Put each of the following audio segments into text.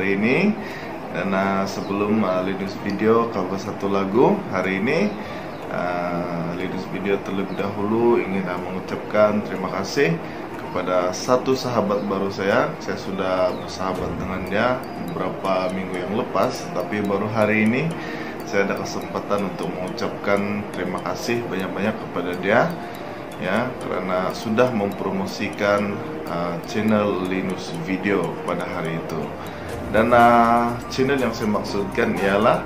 hari ini. Uh, sebelum uh, Linus Video cover satu lagu hari ini uh, Linus Video terlebih dahulu ingin uh, mengucapkan terima kasih kepada satu sahabat baru saya. Saya sudah bersahabat dengan dia beberapa minggu yang lepas Tapi baru hari ini saya ada kesempatan untuk mengucapkan terima kasih banyak-banyak kepada dia ya karena sudah mempromosikan uh, channel Linus Video pada hari itu dan uh, channel yang saya maksudkan ialah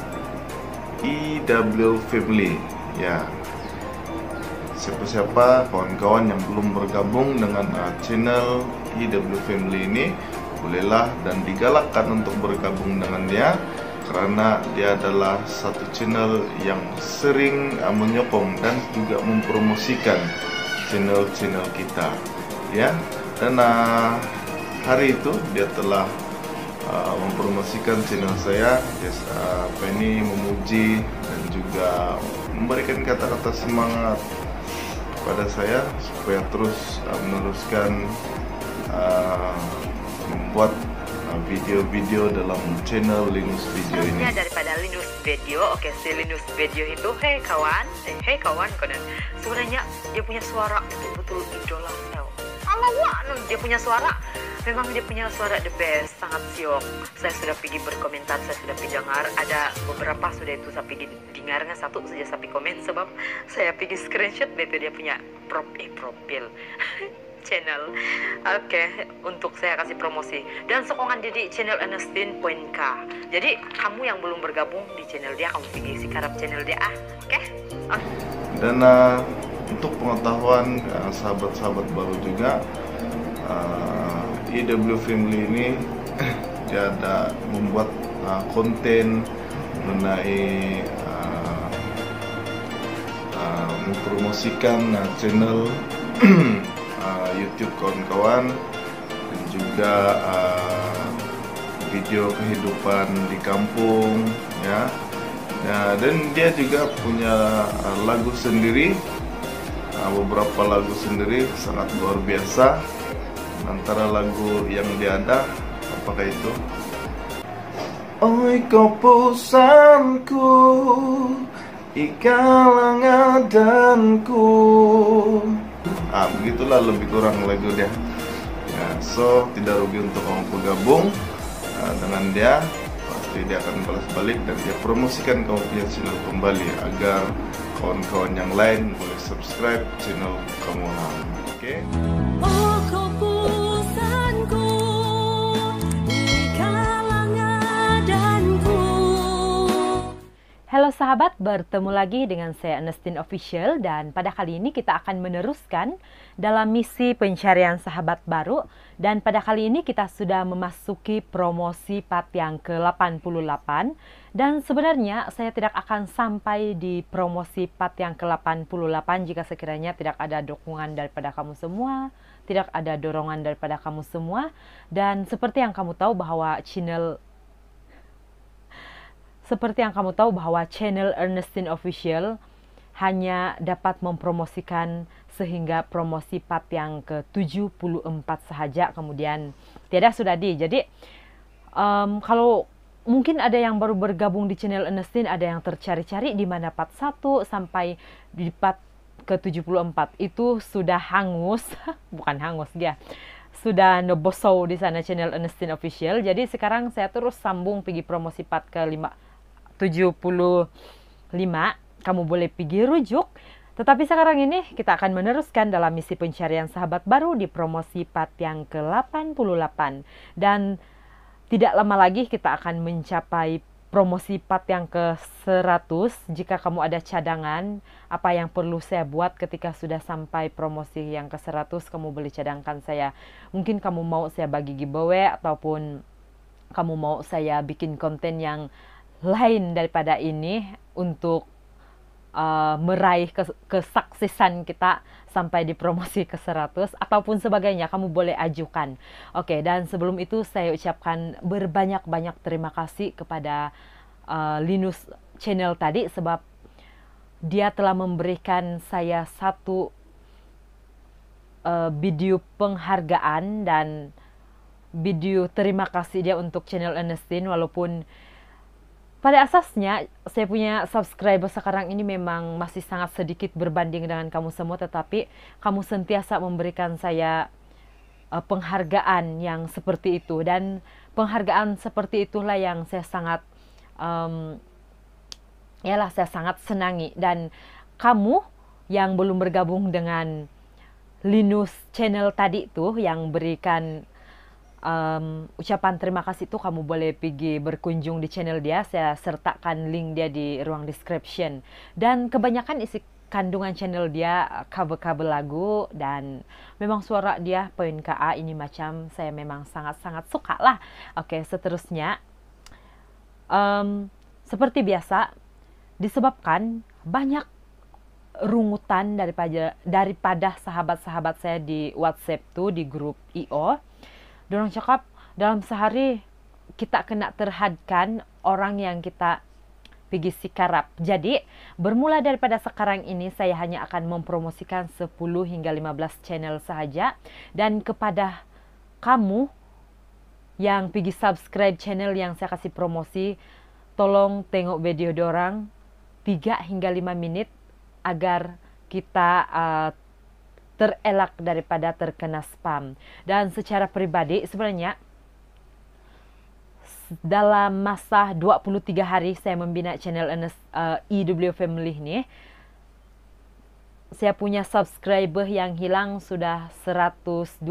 EW Family. Ya. Siapa-siapa kawan-kawan yang belum bergabung dengan uh, channel EW Family ini bolehlah dan digalakkan untuk bergabung dengan dia karena dia adalah satu channel yang sering uh, menyokong dan juga mempromosikan channel-channel kita. Ya. Dan uh, hari itu dia telah uh, mempromosikan channel saya yes, uh, Penny memuji dan juga memberikan kata-kata semangat kepada saya supaya terus uh, meneruskan uh, membuat video-video dalam channel Linus Video ini. daripada Linus Video, oke si Linus Video itu, hei kawan, eh, hei kawan, konon. Sebenarnya dia punya suara betul-betul idola tau. Allah dia punya suara memang dia punya suara the best sangat siok. Saya sudah pergi berkomentar saya sudah pergi dengar. Ada beberapa sudah itu saya pergi dengarnya satu saja saya komen. Sebab saya pergi screenshot itu dia punya prop eh profil channel. Oke okay, untuk saya kasih promosi. Dan sokongan dia di channel Ernestine Point K. Jadi kamu yang belum bergabung di channel dia kamu pilih si karab channel dia ah oke? Okay? okay. dan uh, untuk pengetahuan uh, sahabat-sahabat baru juga uh, EW Family ini dia ada membuat uh, konten mengenai uh, uh, mempromosikan uh, channel uh, YouTube kawan-kawan dan juga uh, video kehidupan di kampung ya. Ya dan dia juga punya uh, lagu sendiri. Uh, beberapa lagu sendiri sangat luar biasa antara lagu yang dia ada apakah itu? Oi kopusanku Ikalang adanku ah begitulah lebih kurang lagu dia. Ya so tidak rugi untuk kamu bergabung nah, dengan dia. Pasti dia akan balas balik dan dia promosikan kamu punya channel kembali agar kawan-kawan yang lain boleh subscribe channel kamu. Oke? Okay? Halo sahabat, bertemu lagi dengan saya Ernestine Official dan pada kali ini kita akan meneruskan dalam misi pencarian sahabat baru dan pada kali ini kita sudah memasuki promosi part yang ke-88 dan sebenarnya saya tidak akan sampai di promosi part yang ke-88 jika sekiranya tidak ada dukungan daripada kamu semua, tidak ada dorongan daripada kamu semua dan seperti yang kamu tahu bahwa channel seperti yang kamu tahu bahwa channel Ernestine Official hanya dapat mempromosikan sehingga promosi part yang ke-74 sahaja kemudian tidak sudah di. Jadi um, kalau mungkin ada yang baru bergabung di channel Ernestine ada yang tercari-cari di mana part 1 sampai di part ke-74 itu sudah hangus, bukan hangus ya. Sudah neboso di sana channel Ernestine Official. Jadi sekarang saya terus sambung pergi promosi part ke-5 75 kamu boleh pergi rujuk. Tetapi sekarang ini kita akan meneruskan dalam misi pencarian sahabat baru di promosi part yang ke-88 dan tidak lama lagi kita akan mencapai promosi part yang ke-100 jika kamu ada cadangan apa yang perlu saya buat ketika sudah sampai promosi yang ke-100 kamu boleh cadangkan saya. Mungkin kamu mau saya bagi giveaway ataupun kamu mau saya bikin konten yang lain daripada ini untuk uh, meraih kesuksesan kita sampai di promosi ke 100 ataupun sebagainya kamu boleh ajukan. Oke, dan sebelum itu saya ucapkan berbanyak-banyak terima kasih kepada uh, Linus channel tadi sebab dia telah memberikan saya satu uh, video penghargaan dan video terima kasih dia untuk channel Ernestine walaupun pada asasnya saya punya subscriber sekarang ini memang masih sangat sedikit berbanding dengan kamu semua tetapi kamu sentiasa memberikan saya uh, penghargaan yang seperti itu. Dan penghargaan seperti itulah yang saya sangat um, yalah saya sangat senangi. Dan kamu yang belum bergabung dengan Linus channel tadi tuh yang berikan um, ucapan terima kasih itu kamu boleh pergi berkunjung di channel dia. Saya sertakan link dia di ruang description. Dan kebanyakan isi kandungan channel dia cover-cover lagu dan memang suara dia poin KA ini macam saya memang sangat-sangat suka lah. Oke, seterusnya um, seperti biasa disebabkan banyak rungutan daripada daripada sahabat-sahabat saya di WhatsApp tuh di grup IO Dorang cakap dalam sehari kita kena terhadkan orang yang kita pergi sikarap. Jadi, bermula daripada sekarang ini saya hanya akan mempromosikan 10 hingga 15 channel sahaja dan kepada kamu yang pergi subscribe channel yang saya kasih promosi, tolong tengok video dorang 3 hingga 5 menit agar kita uh, terelak daripada terkena spam. Dan secara pribadi sebenarnya dalam masa 23 hari saya membina channel uh, EW Family ini saya punya subscriber yang hilang sudah 125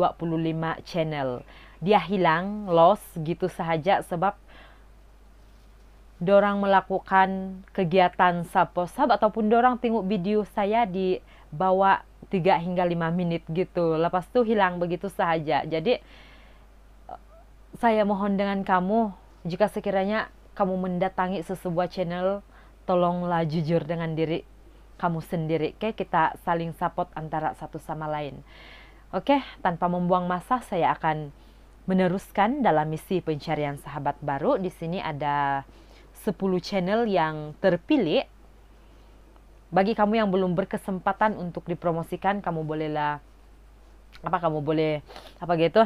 channel. Dia hilang, loss gitu sahaja sebab dorang melakukan kegiatan saposab ataupun dorang tengok video saya di bawah 3 hingga 5 menit gitu. Lepas itu hilang begitu saja. Jadi saya mohon dengan kamu jika sekiranya kamu mendatangi sesebuah channel tolonglah jujur dengan diri kamu sendiri. Oke, kita saling support antara satu sama lain. Oke, tanpa membuang masa saya akan meneruskan dalam misi pencarian sahabat baru. Di sini ada 10 channel yang terpilih bagi kamu yang belum berkesempatan untuk dipromosikan kamu bolehlah apa kamu boleh apa gitu?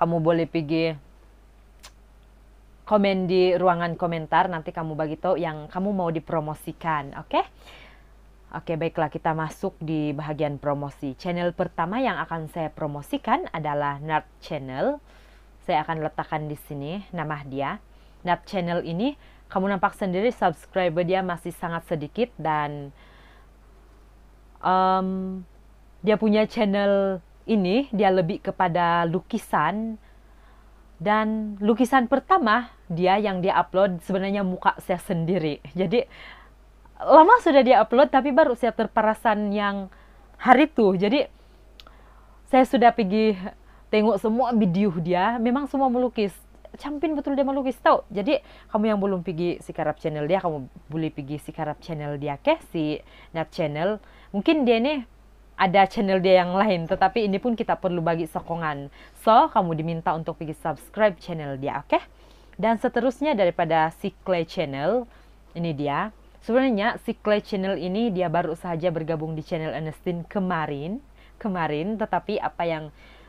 Kamu boleh pergi komen di ruangan komentar nanti kamu bagi tahu yang kamu mau dipromosikan oke? Okay? Oke baiklah kita masuk di bagian promosi. Channel pertama yang akan saya promosikan adalah Nerd Channel. Saya akan letakkan di sini nama dia. Nerd Channel ini kamu nampak sendiri subscriber dia masih sangat sedikit dan um, dia punya channel ini dia lebih kepada lukisan. Dan lukisan pertama dia yang dia upload sebenarnya muka saya sendiri. Jadi lama sudah dia upload tapi baru saya terperasan yang hari itu. Jadi saya sudah pergi tengok semua video dia. Memang semua melukis campin betul dia melukis tahu? Jadi kamu yang belum pergi si karab channel dia kamu boleh pergi si karab channel dia. Ke si Nat channel. Mungkin dia nih ada channel dia yang lain tetapi ini pun kita perlu bagi sokongan. So kamu diminta untuk pergi subscribe channel dia oke okay? dan seterusnya daripada si Clay channel ini dia. Sebenarnya si Clay channel ini dia baru saja bergabung di channel Ernestine kemarin kemarin, tetapi apa yang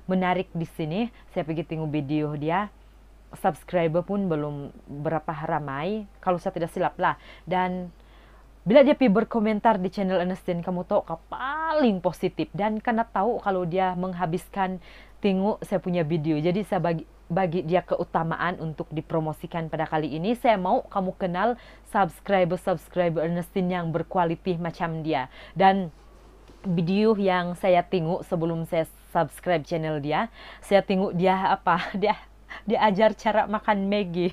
menarik di sini, saya pergi tengok video dia, subscriber pun belum berapa ramai, kalau saya tidak silap lah. Dan bila dia berkomentar di channel Ernestine, kamu tahu kau paling positif. Dan karena tahu kalau dia menghabiskan tengok saya punya video, jadi saya bagi bagi dia keutamaan untuk dipromosikan pada kali ini. Saya mau kamu kenal subscriber-subscriber Ernestine yang berkualitas macam dia. Dan video yang saya tengok sebelum saya subscribe channel dia, saya tengok dia apa? Dia dia ajar cara makan Maggi.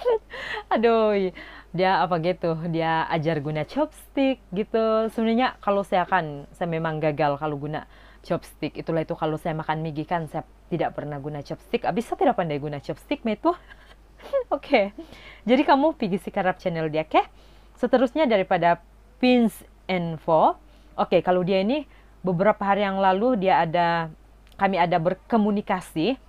Aduh, dia apa gitu? Dia ajar guna chopstick gitu. Sebenarnya kalau saya kan saya memang gagal kalau guna chopstick. Itulah itu kalau saya makan Maggi kan saya tidak pernah guna chopstick. Abis saya tidak pandai guna chopstick, itu. Oke. okay. Jadi kamu pergi sekarang channel dia? Okay? Seterusnya daripada Pins Info, Oke, okay, kalau dia ini beberapa hari yang lalu dia ada kami ada berkomunikasi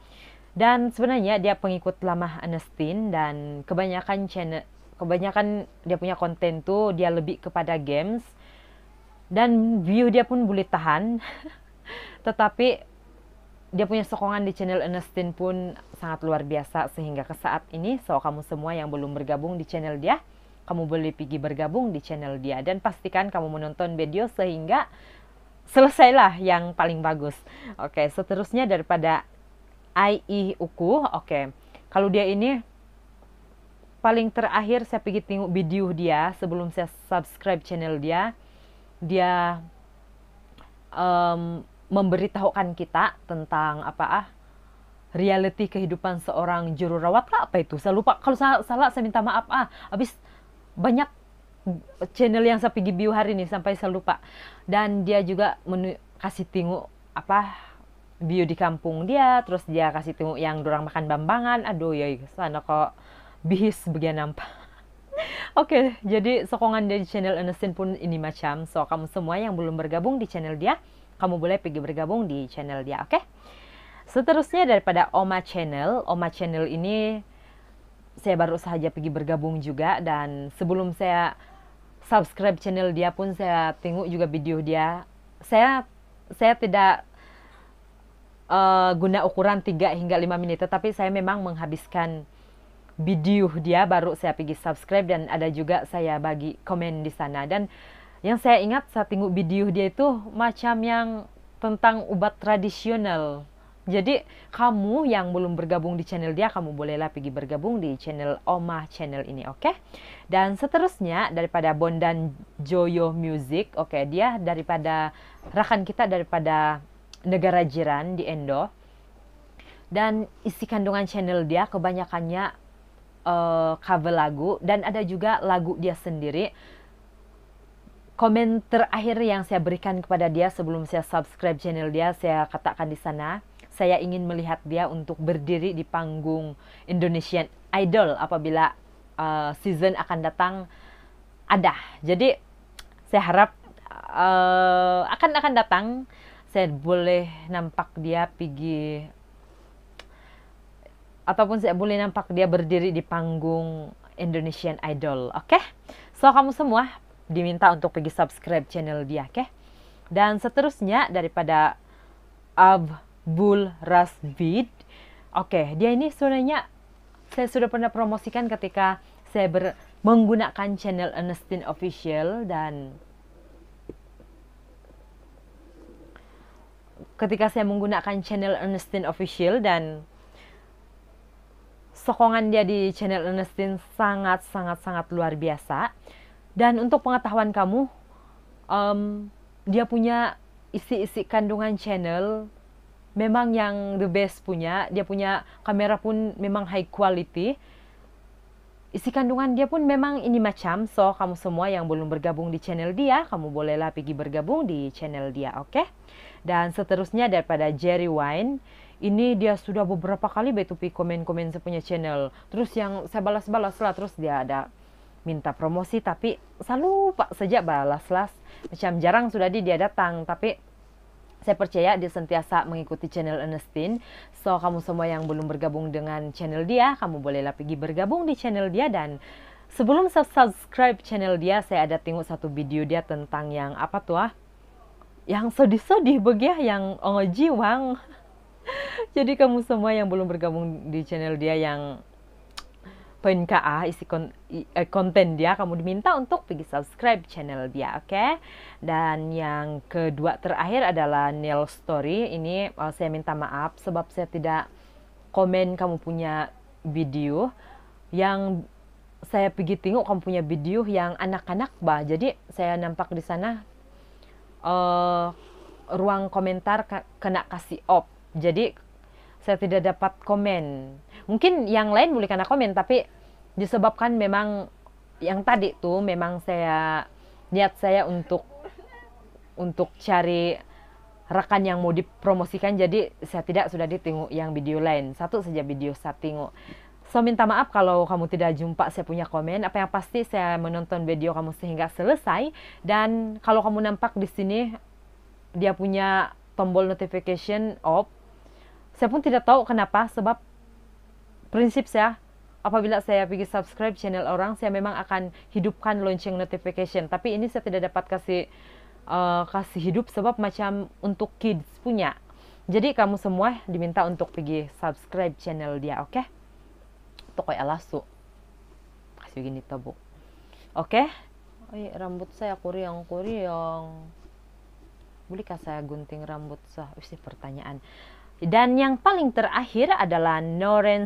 dan sebenarnya dia pengikut lama Anestin dan kebanyakan channel kebanyakan dia punya konten tuh dia lebih kepada games. Dan view dia pun boleh tahan. Tetapi dia punya sokongan di channel Anestin pun sangat luar biasa. Sehingga ke saat ini so kamu semua yang belum bergabung di channel dia kamu boleh pergi bergabung di channel dia. Dan pastikan kamu menonton video sehingga selesailah yang paling bagus. Oke, seterusnya daripada IE Uku, oke. Kalau dia ini paling terakhir saya pergi tengok video dia sebelum saya subscribe channel dia. Dia um, memberitahukan kita tentang apa ah reality kehidupan seorang juru rawat lah apa itu saya lupa kalau salah, salah saya minta maaf ah habis banyak channel yang saya pergi view hari ini sampai saya lupa dan dia juga menu, kasih tengok apa view di kampung dia terus dia kasih tengok yang dorang makan bambangan aduh ya sana kok bihis bagian nampak Oke, okay, jadi sokongan dari channel Ernestine pun ini macam. So, kamu semua yang belum bergabung di channel dia, kamu boleh pergi bergabung di channel dia, oke? Okay? Seterusnya daripada Oma Channel, Oma Channel ini saya baru saja pergi bergabung juga dan sebelum saya subscribe channel dia pun saya tengok juga video dia. Saya saya tidak uh, guna ukuran 3 hingga 5 menit tetapi saya memang menghabiskan video dia baru saya pergi subscribe dan ada juga saya bagi komen di sana dan yang saya ingat saat tengok video dia itu macam yang tentang ubat tradisional jadi kamu yang belum bergabung di channel dia, kamu bolehlah pergi bergabung di channel Oma channel ini, oke? Okay? Dan seterusnya daripada Bondan Joyo Music, oke, okay, dia daripada rakan kita daripada negara jiran di Endo. Dan isi kandungan channel dia kebanyakannya uh, cover lagu dan ada juga lagu dia sendiri. Komen terakhir yang saya berikan kepada dia sebelum saya subscribe channel dia, saya katakan di sana saya ingin melihat dia untuk berdiri di panggung Indonesian Idol apabila uh, season akan datang ada. Jadi saya harap uh, akan akan datang saya boleh nampak dia pergi ataupun saya boleh nampak dia berdiri di panggung Indonesian Idol. Oke? Okay? So kamu semua diminta untuk pergi subscribe channel dia, oke? Okay? Dan seterusnya daripada Ab Bull Rasvid. Oke, dia ini sebenarnya saya sudah pernah promosikan ketika saya ber, menggunakan channel Ernestine Official dan ketika saya menggunakan channel Ernestine Official dan sokongan dia di channel Ernestine sangat sangat sangat luar biasa. Dan untuk pengetahuan kamu, um, dia punya isi-isi kandungan channel memang yang the best punya dia punya kamera pun memang high quality isi kandungan dia pun memang ini macam. So kamu semua yang belum bergabung di channel dia kamu bolehlah pergi bergabung di channel dia oke? Okay? dan seterusnya daripada Jerry Wine ini dia sudah beberapa kali betupi komen-komen saya channel. Terus yang saya balas-balas lah terus dia ada minta promosi tapi selalu pak sejak balas-balas. Macam jarang sudah di dia datang tapi saya percaya dia sentiasa mengikuti channel Ernestine. So, kamu semua yang belum bergabung dengan channel dia, kamu bolehlah pergi bergabung di channel dia dan sebelum subscribe channel dia, saya ada tengok satu video dia tentang yang apa tuh ah? Yang sedih-sedih begitu yang ongoji wang. Jadi kamu semua yang belum bergabung di channel dia yang poin KA isi kon, eh, konten dia kamu diminta untuk pergi subscribe channel dia oke? Okay? dan yang kedua terakhir adalah Neil Story. Ini uh, saya minta maaf sebab saya tidak komen kamu punya video. Yang saya pergi tengok kamu punya video yang anak-anak bah. Jadi saya nampak di sana uh, ruang komentar kena kasih off. Jadi saya tidak dapat komen. Mungkin yang lain boleh kena komen, tapi disebabkan memang yang tadi tuh memang saya niat saya untuk untuk cari rekan yang mau dipromosikan. Jadi saya tidak sudah ditengok yang video lain. Satu saja video saya tengok. So minta maaf kalau kamu tidak jumpa saya punya komen. Apa yang pasti saya menonton video kamu sehingga selesai. Dan kalau kamu nampak di sini dia punya tombol notification off saya pun tidak tahu kenapa sebab prinsip saya apabila saya pergi subscribe channel orang saya memang akan hidupkan lonceng notification. Tapi ini saya tidak dapat kasih uh, kasih hidup sebab macam untuk kids punya. Jadi kamu semua diminta untuk pergi subscribe channel dia oke? Okay? toko alasu kasih gini tabuk oke? Okay? rambut saya kuriang kuriang bolehkah saya gunting rambut Wih, pertanyaan dan yang paling terakhir adalah Noren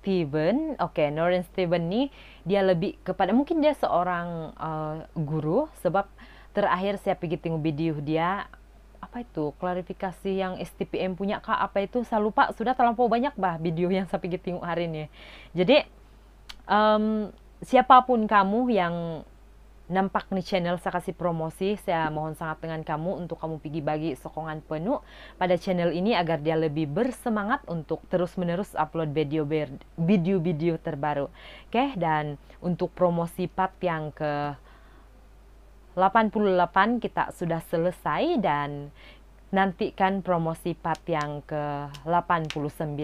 Steven. Oke, okay, Noren Steven nih dia lebih kepada mungkin dia seorang uh, guru sebab terakhir saya pergi tengok video dia apa itu klarifikasi yang STPM punya kak apa itu saya lupa sudah terlampau banyak bah video yang saya pergi tengok hari ini. Jadi um, siapa pun kamu yang nampak nih channel saya kasih promosi. Saya mohon sangat dengan kamu untuk kamu pergi bagi sokongan penuh pada channel ini agar dia lebih bersemangat untuk terus menerus upload video video video terbaru. Oke okay? dan untuk promosi part yang ke 88 kita sudah selesai dan nantikan promosi part yang ke 89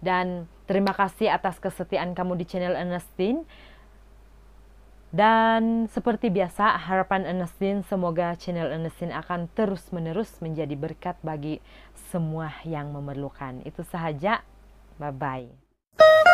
dan terima kasih atas kesetiaan kamu di channel Ernestine dan seperti biasa, harapan Ernestine semoga channel Ernestine akan terus-menerus menjadi berkat bagi semua yang memerlukan. Itu sahaja. Bye-bye.